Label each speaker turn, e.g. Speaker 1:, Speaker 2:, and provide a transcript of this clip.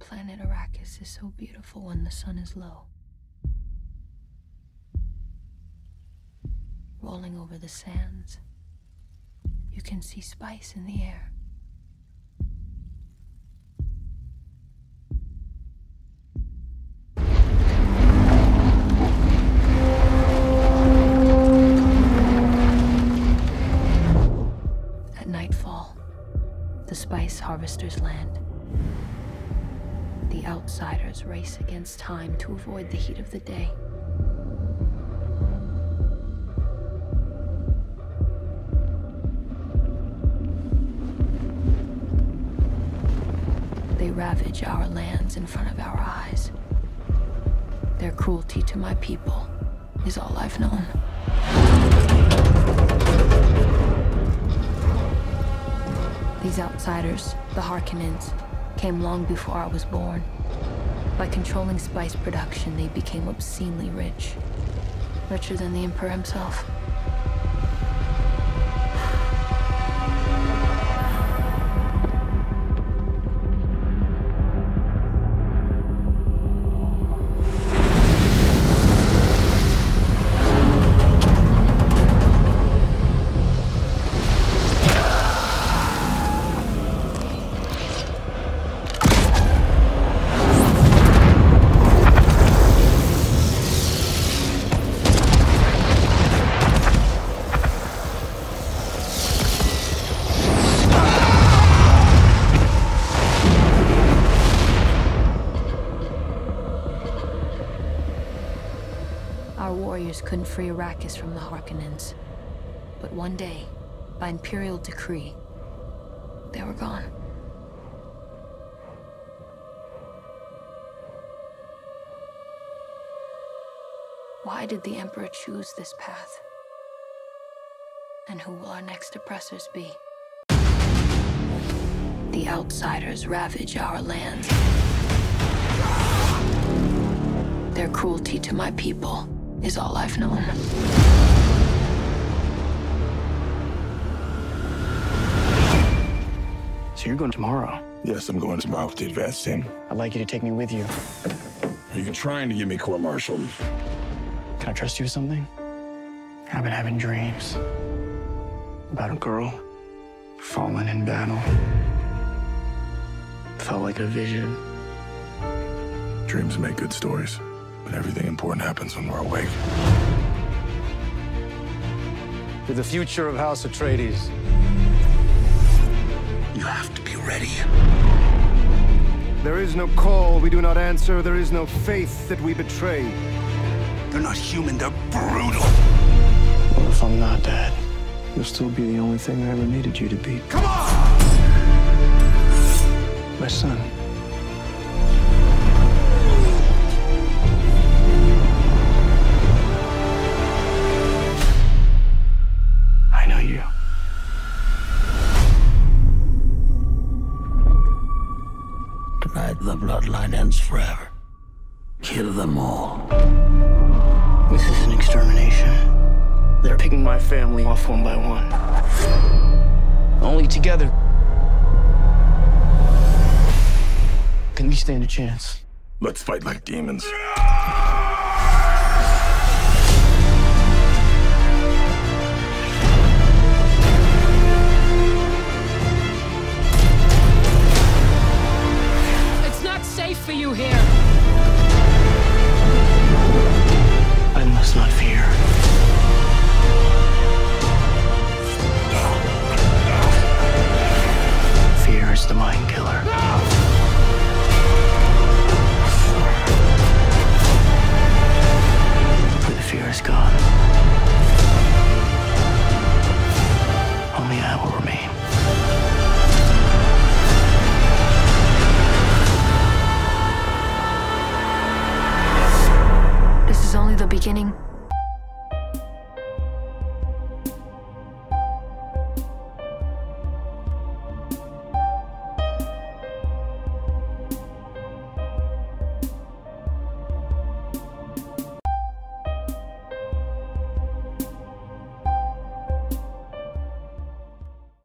Speaker 1: planet Arrakis is so beautiful when the sun is low. Rolling over the sands, you can see spice in the air. At nightfall, the spice harvesters land. The outsiders race against time to avoid the heat of the day. They ravage our lands in front of our eyes. Their cruelty to my people is all I've known. These outsiders, the Harkonnens, came long before I was born. By controlling spice production, they became obscenely rich. Richer than the Emperor himself. Warriors couldn't free Arrakis from the Harkonnens. But one day, by Imperial decree, they were gone. Why did the Emperor choose this path? And who will our next oppressors be? The outsiders ravage our lands. Their cruelty to my people is all I've known.
Speaker 2: So you're going tomorrow?
Speaker 3: Yes, I'm going tomorrow with the advance team.
Speaker 2: I'd like you to take me with you.
Speaker 3: Are you trying to get me court-martialed?
Speaker 2: Can I trust you with something? I've been having dreams about a girl fallen in battle. Felt like a vision.
Speaker 3: Dreams make good stories, but everything important happens when we're awake.
Speaker 4: To the future of House Atreides.
Speaker 3: You have to be ready.
Speaker 4: There is no call we do not answer. There is no faith that we betray.
Speaker 3: They're not human, they're brutal.
Speaker 2: What if I'm not dead? You'll still be the only thing I ever needed you to be.
Speaker 3: Come on!
Speaker 2: My son.
Speaker 3: Bloodline ends forever. Kill them all.
Speaker 2: This is an extermination. They're picking my family off one by one. Only together can we stand a chance.
Speaker 3: Let's fight like demons.
Speaker 1: You here.
Speaker 2: beginning.